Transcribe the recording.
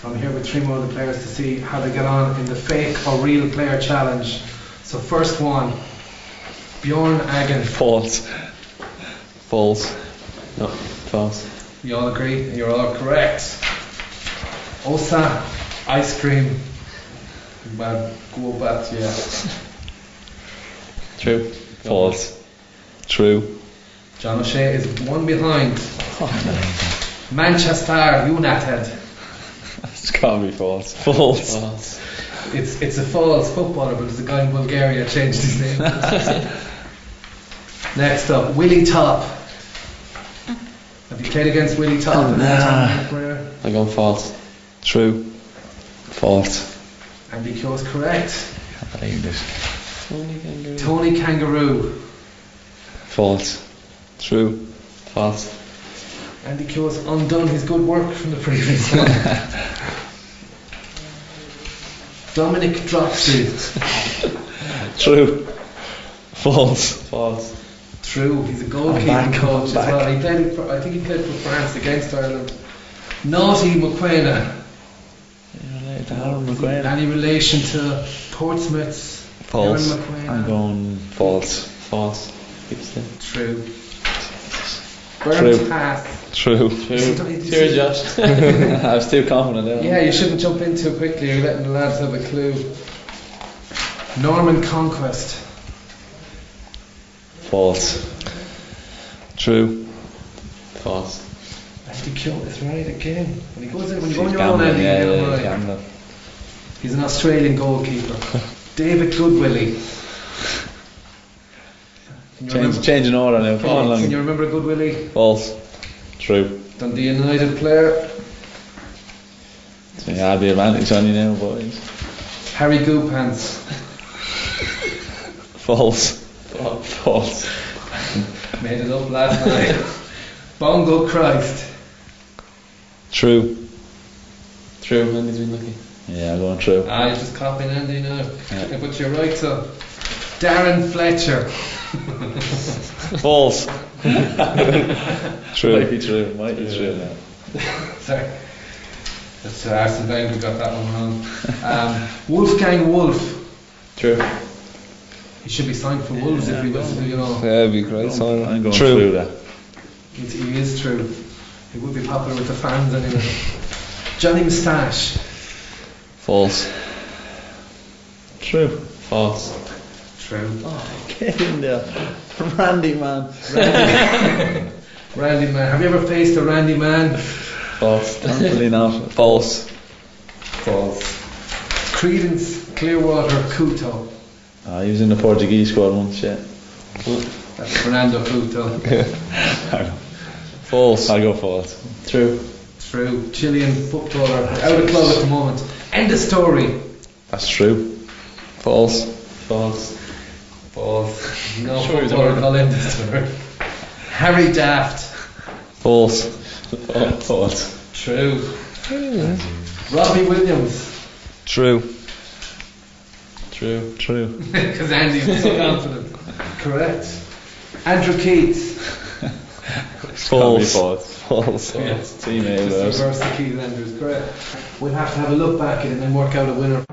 So I'm here with three more of the players to see how they get on in the fake or real player challenge. So first one, Bjorn Agen. False. False. No, false. You all agree? You're all correct. Osa ice cream. Well, go back, yeah. True. False. True. John O'Shea is one behind. Oh, Manchester United. It's gotta be false. False. It's it's a false footballer, but it's a guy in Bulgaria changed his name. Next up, Willie Top. Have you played against Willie Top? in your time in your career? I go false. True. False. Andy Keogh is correct. Can't believe this. Tony Kangaroo. Tony Kangaroo. False. True. False. Andy Keogh has undone his good work from the previous one. Dominique Dropsy. True. False. False. True, he's a goalkeeping coach I'm as back. well. He played, for, I think he played for France against Ireland. Naughty McQuena. Any relation to Portsmouth's False. Aaron McQueen? I'm going false. False. Keep still. True. Burnt True. Path. True. True. Cheers, Josh. I was too confident there. Yeah, you shouldn't jump in too quickly. You're letting the lads have a clue. Norman Conquest. False. True. False. Andy Keogh is right again. When he goes in, when you go on your own gambling, yeah, you're yeah, right. gambling. He's an Australian goalkeeper. David Goodwillie. Change, order now. Come on, Can you remember Goodwillie? False. True. Dundee United player. So yeah, I'll be advantage on you now, boys. Harry Goopants. False. False. Made it up last night. Bongo Christ. True. True. Andy's been lucky. Yeah, I'm going true. Ah, you're just copying Andy now. Yeah. But you're right, so. Darren Fletcher. False. true. Might be true, might be true now. Sorry. That's uh, Arsene Wenger got that one wrong. Um, Wolfgang Wolf. True. He should be signed for Wolves if he was, you know. Yeah, that'd be great. So I'm going true. through that. He, he is true. He would be popular with the fans anyway. Johnny Moustache. False. True. False. True. Oh, Get in there. Randy, man. Randy, Randy Man. Have you ever faced a Randy Man? False. Thankfully not. False. False. Credence Clearwater Couto. Ah, he was in the Portuguese squad once, yeah. That's Fernando Couto. False. I'll go false. True. True. Chilean footballer. Out of club at the moment. End of story. That's true. False. False. False. No Sure he's footballer alright. called end of story. Harry Daft. False. False. True. Hmm. Robbie Williams. True. True. True. Because Andy was so confident. Correct. Andrew Keats. False. false. False. Yeah. Teammate Just of reverse the Keats Andrews. Correct. We'll have to have a look back at it and then work out a winner.